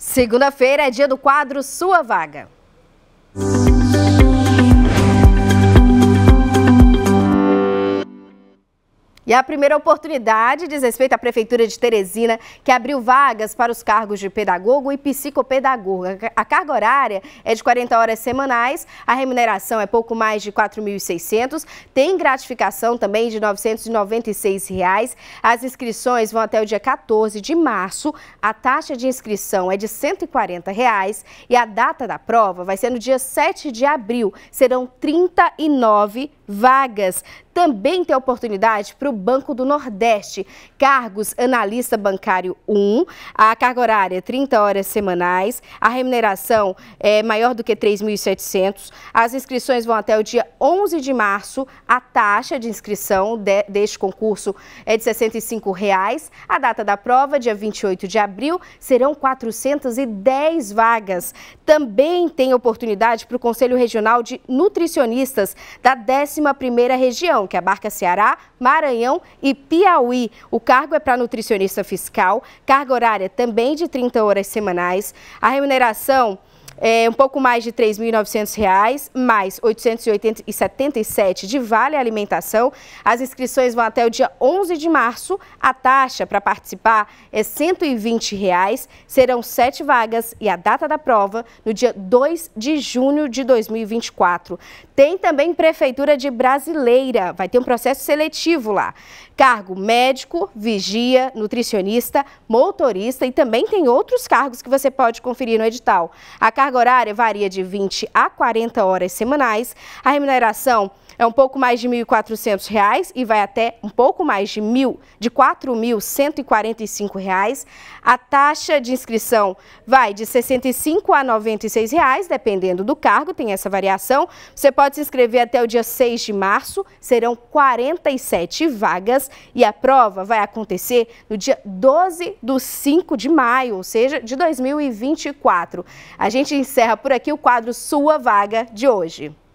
Segunda-feira é dia do quadro Sua Vaga. E a primeira oportunidade diz respeito à Prefeitura de Teresina, que abriu vagas para os cargos de pedagogo e psicopedagogo. A carga horária é de 40 horas semanais, a remuneração é pouco mais de R$ 4.600, tem gratificação também de 996 reais. As inscrições vão até o dia 14 de março, a taxa de inscrição é de 140 reais, e a data da prova vai ser no dia 7 de abril. Serão 39 vagas. Também tem oportunidade para o Banco do Nordeste. Cargos analista bancário 1, a carga horária 30 horas semanais, a remuneração é maior do que 3.700. As inscrições vão até o dia 11 de março. A taxa de inscrição de, deste concurso é de 65 reais. A data da prova, dia 28 de abril, serão 410 vagas. Também tem oportunidade para o Conselho Regional de Nutricionistas da 11ª região, que abarca Ceará, Maranhão e Piauí. O cargo é para nutricionista fiscal, carga horária também de 30 horas semanais. A remuneração é, um pouco mais de R$ 3.900, mais R$ 877 de vale alimentação. As inscrições vão até o dia 11 de março. A taxa para participar é 120 reais. Serão sete vagas e a data da prova no dia 2 de junho de 2024. Tem também Prefeitura de Brasileira. Vai ter um processo seletivo lá. Cargo médico, vigia, nutricionista, motorista e também tem outros cargos que você pode conferir no edital. A carga horária varia de 20 a 40 horas semanais. A remuneração é um pouco mais de R$ 1.400 e vai até um pouco mais de mil, de R$ 4.145. A taxa de inscrição vai de R$ 65 a 96 reais, dependendo do cargo, tem essa variação. Você pode se inscrever até o dia 6 de março, serão 47 vagas e a prova vai acontecer no dia 12 do 5 de maio, ou seja, de 2024. A gente encerra por aqui o quadro Sua Vaga de hoje.